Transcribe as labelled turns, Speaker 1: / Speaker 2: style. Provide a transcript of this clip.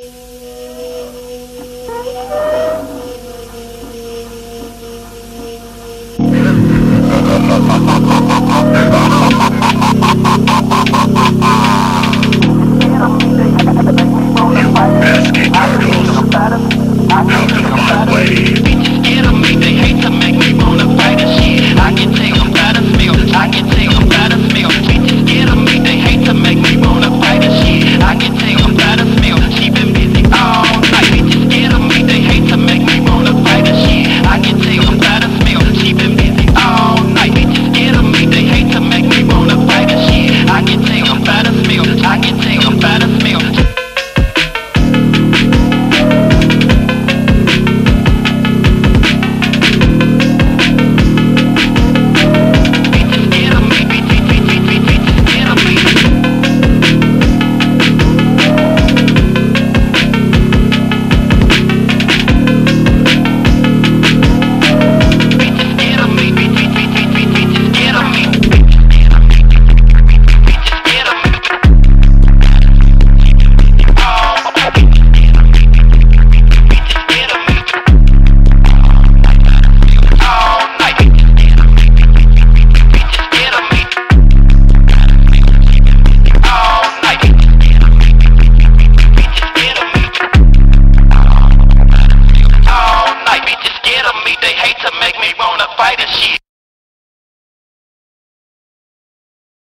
Speaker 1: Ha ha ha ha!
Speaker 2: fight the shit?